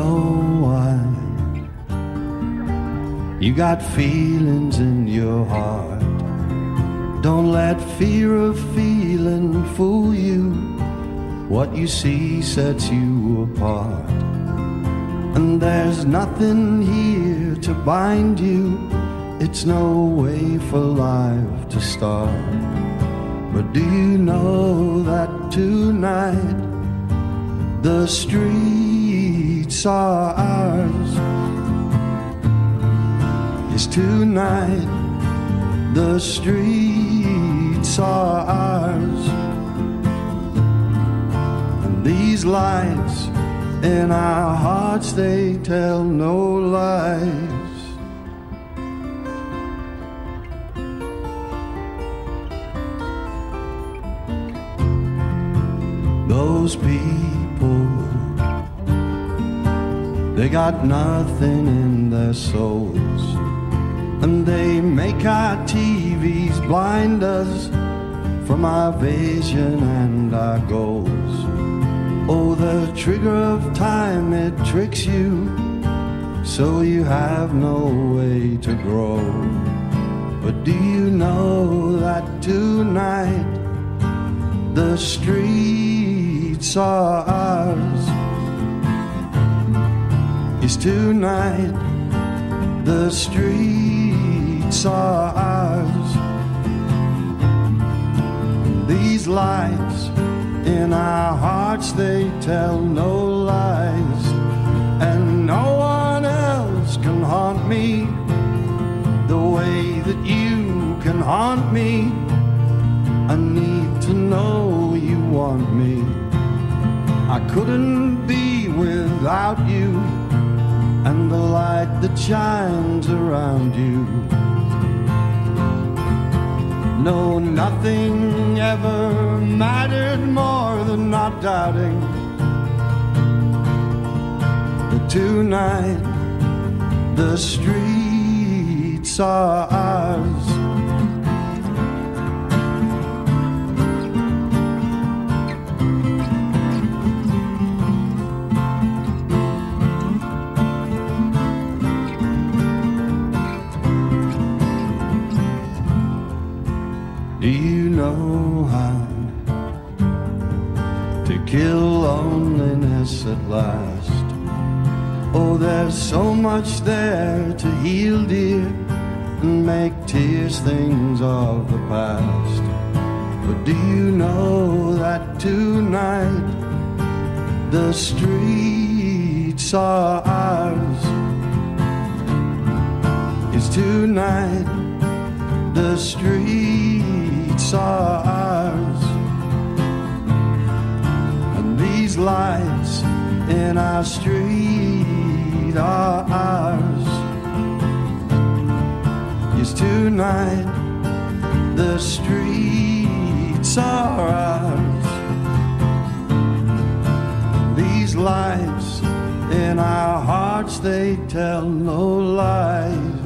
no one. You got feelings in your heart. Don't let fear of feeling fool you. What you see sets you apart. And there's nothing here to bind you. It's no way for life to start. But do you know that tonight the street streets are ours? Yes, tonight the streets are ours. And these lights in our hearts, they tell no lies. Those people, they got nothing in their souls. And they make our TVs blind us from our vision and our goals. Oh, the trigger of time, it tricks you, so you have no way to grow. But do you know that tonight the streets are Tonight the streets are ours. These lights in our hearts, they tell no lies. And no one else can haunt me the way that you can haunt me. I need to know you want me. I couldn't be without you and the light that shines around you. No, nothing ever mattered more than not doubting that tonight the streets are ours. Do you know how to kill loneliness at last? Oh, there's so much there to heal, dear, and make tears things of the past. But do you know that tonight the streets are ours? It's tonight the streets ours. And these lights in our street are ours. Yes, tonight the streets are ours. These lights in our hearts, they tell no lies.